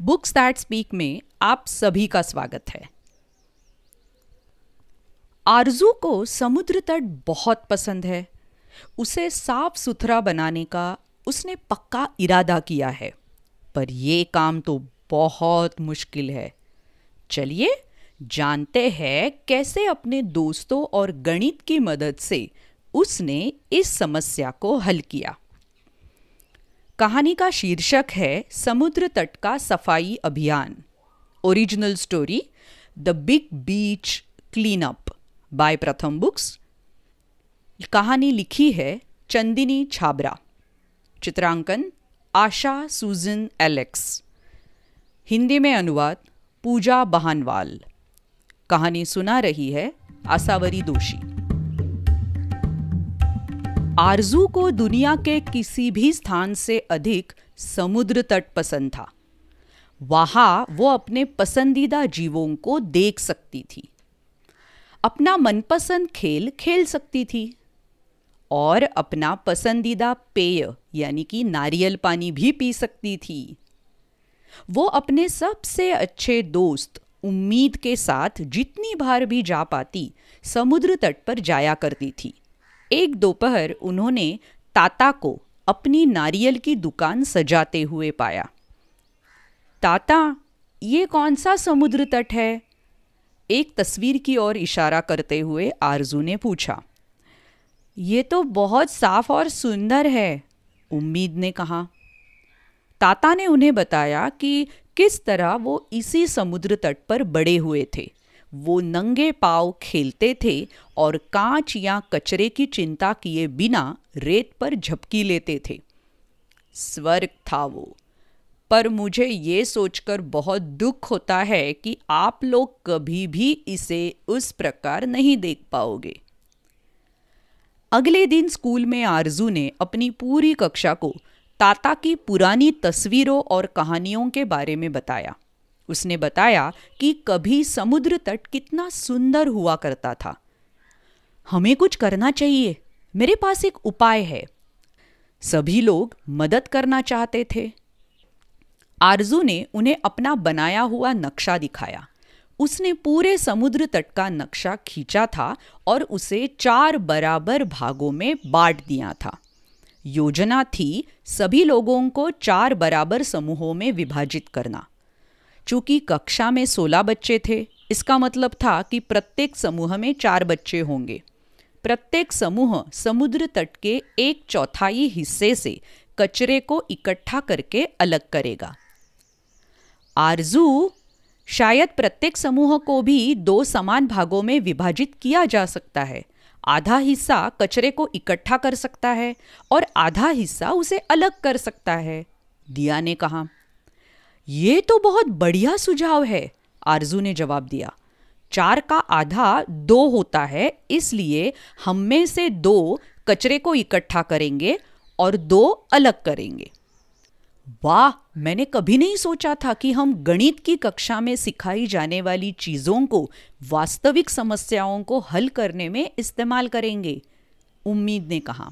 Books that speak में आप सभी का स्वागत है। आरज़ू को समुद्र तट बहुत पसंद है। उसे साफ़ सुथरा बनाने का उसने पक्का इरादा किया है। पर यह काम तो बहुत मुश्किल है। चलिए जानते हैं कैसे अपने दोस्तों और गणित की मदद से उसने इस समस्या को हल किया। कहानी का शीर्षक है समुद्र तट का सफ़ाई अभियान। Original story the big beach clean up by Pratham books कहानी लिखी है चंदिनी छाबरा। चित्रांकन आशा, सुजन, एलेक्स। हिंदी में अनुवाद, पूजा बहानवाल। कहानी सुना रही है आसावरी दोषी। आरज़ू को दुनिया के किसी भी स्थान से अधिक समुद्र तट पसंद था। वहाँ वो अपने पसंदीदा जीवों को देख सकती थी। अपना मनपसंद खेल खेल सकती थी और अपना पसंदीदा पेय, यानी कि नारियल पानी भी पी सकती थी। वो अपने सबसे अच्छे दोस्त उम्मीद के साथ जितनी बार भी जा पाती, समुद्र तट पर जाया करती थी। एक दोपहर उन्होंने ताता को अपनी नारियल की दुकान सजाते हुए पाया। ताता, ये कौन सा समुद्र तट है? एक तस्वीर की ओर इशारा करते हुए आरज़ू ने पूछा। ये तो बहुत साफ़ और सुंदर है, उम्मीद ने कहा। ताता ने उन्हें बताया कि किस तरह वो इसी समुद्र तट पर बड़े हुए थे। वो नंगे पाव खेलते थे और कांच या कचरे की चिंता किए बिना रेत पर झपकी लेते थे। स्वर्ग था वो। पर मुझे ये सोचकर बहुत दुख होता है कि आप लोग कभी भी इसे उस प्रकार नहीं देख पाओगे। अगले दिन स्कूल में आरज़ू ने अपनी पूरी कक्षा को ताता की पुरानी तस्वीरों और कहानियों के बारे में बताया। उसने बताया कि कभी समुद्र तट कितना सुंदर हुआ करता था। हमें कुछ करना चाहिए, मेरे पास एक उपाय है। सभी लोग मदद करना चाहते थे। आरज़ू ने उन्हें अपना बनाया हुआ नक्शा दिखाया। उसने पूरे समुद्र तट का नक्शा खींचा था और उसे चार बराबर भागों में बांट दिया था। योजना थी सभी लोगों को चार बराबर समूहों में विभाजित करना। चूँकि कक्षा में सोलह बच्चे थे, इसका मतलब था कि प्रत्येक समूह में चार बच्चे होंगे। प्रत्येक समूह समुद्र तट के एक चौथाई हिस्से से कचरे को इकट्ठा करके अलग करेगा। आरज़ू, शायद प्रत्येक समूह को भी दो समान भागों में विभाजित किया जा सकता है। आधा हिस्सा कचरे को इकट्ठा कर सकता है और आधा हिस्सा उसे अलग कर सकता है, दिया ने कहा। ये तो बहुत बढ़िया सुझाव है, आरज़ू ने जवाब दिया। चार का आधा दो होता है, इसलिए हम में से दो कचरे को इकट्ठा करेंगे और दो अलग करेंगे। वाह, मैंने कभी नहीं सोचा था कि हम गणित की कक्षा में सिखाई जाने वाली चीज़ों को, वास्तविक समस्याओं को हल करने में इस्तेमाल करेंगे, उम्मीद ने कहा।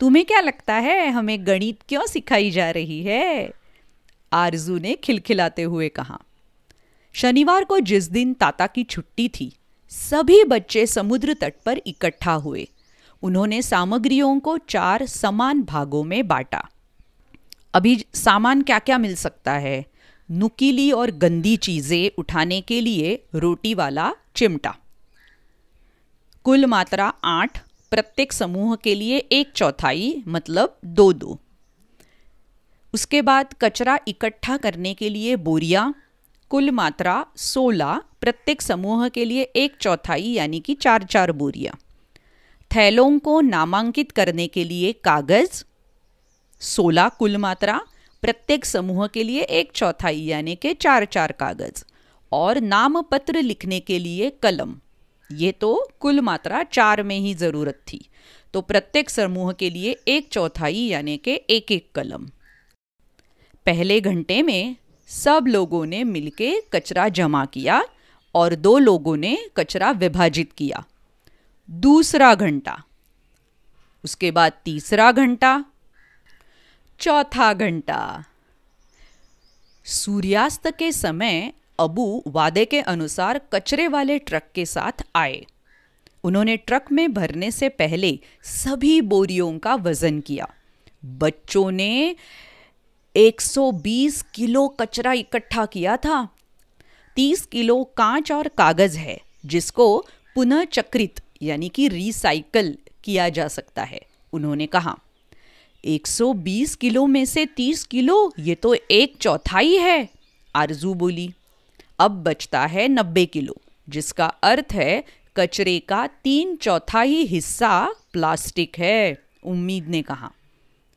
तुम्हें क्या लगता है, हमें गणित क्यों सिखाई जा रही है? आरज़ू ने खिलखिलाते हुए कहा, शनिवार को जिस दिन ताता की छुट्टी थी, सभी बच्चे समुद्र तट पर इकट्ठा हुए। उन्होंने सामग्रियों को चार समान भागों में बांटा। अभी सामान क्या क्या मिल सकता है? नुकीली और गंदी चीज़ें उठाने के लिए रोटी वाला चिमटा। कुल मात्रा आठ, प्रत्येक समूह के लिए एक चौथाई मतलब दो दो। उसके बाद कचरा इकट्ठा करने के लिए बोरिया, कुल मात्रा 16 प्रत्येक समूह के लिए एक चौथाई, यानी कि चार चार बोरिया। थैलों को नामांकित करने के लिए कागज़ 16 कुल मात्रा, प्रत्येक समूह के लिए एक चौथाई, यानी कि चार चार कागज़, और नाम पत्र लिखने के लिए कलम। ये तो कुल मात्रा चार में ही ज़रूरत थी। तो प्रत्येक समूह के लिए एक चौथाई, यानी कि एक एक कलम। पहले घंटे में सब लोगों ने मिलके कचरा जमा किया और दो लोगों ने कचरा विभाजित किया। दूसरा घंटा। उसके बाद तीसरा घंटा। चौथा घंटा। सूर्यास्त के समय अबू वादे के अनुसार कचरे वाले ट्रक के साथ आए। उन्होंने ट्रक में भरने से पहले सभी बोरियों का वज़न किया। बच्चों ने 120 किलो कचरा इकट्ठा किया था। 30 किलो कांच और कागज़ है, जिसको पुनः चक्रित यानी कि रिसाइकल किया जा सकता है, उन्होंने कहा। 120 किलो में से 30 किलो, ये तो एक चौथाई है, आरज़ू बोली। अब बचता है 90 किलो, जिसका अर्थ है कचरे का तीन चौथाई हिस्सा प्लास्टिक है, उम्मीद ने कहा।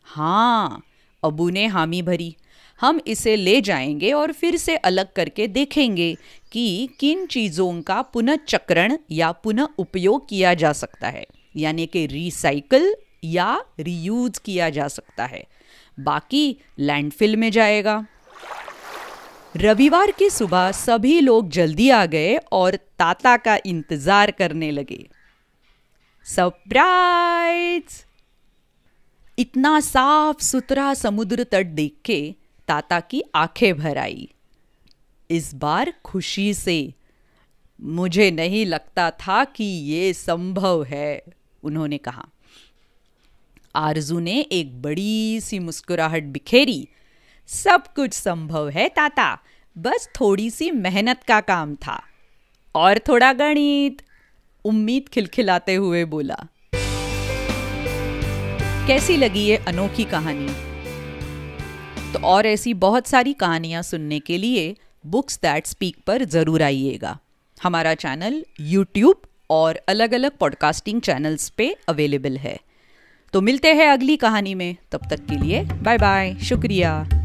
हाँ अबू ने हामी भरी। हम इसे ले जाएँगे और फिर से अलग करके देखेंगे कि किन चीज़ों का पुनः चक्रण या पुनः उपयोग किया जा सकता है, यानी कि रिसाइकल या रीयूज किया जा सकता है। बाकी लैंडफिल में जाएगा। रविवार की सुबह सभी लोग जल्दी आ गए और ताता का इंतज़ार करने लगे। सरप्राइज़ इतना साफ़ सुथरा समुद्र तट देख के ताता की आँखें भर आई। इस बार खुशी से मुझे नहीं लगता था कि ये संभव है, उन्होंने कहा। आरज़ू ने एक बड़ी सी मुस्कुराहट बिखेरी। सब कुछ संभव है ताता, बस थोड़ी सी मेहनत का काम था। और थोड़ा गणित, उम्मीद खिलखिलाते हुए बोला। कैसी लगी ये अनोखी कहानी? तो और ऐसी बहुत सारी कहानियाँ सुनने के लिए बुक्स दैट स्पीक पर ज़रूर आइएगा। हमारा चैनल यूट्यूब और अलग अलग पॉडकास्टिंग चैनल्स पे अवेलेबल है। तो मिलते हैं अगली कहानी में। तब तक के लिए बाय बाय शुक्रिया।